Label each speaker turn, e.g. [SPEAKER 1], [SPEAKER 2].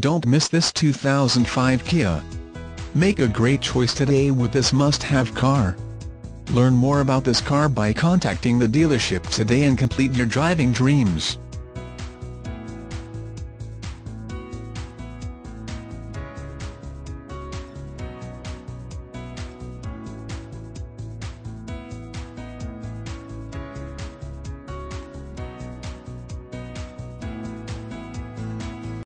[SPEAKER 1] Don't miss this 2005 Kia. Make a great choice today with this must-have car. Learn more about this car by contacting the dealership today and complete your driving dreams.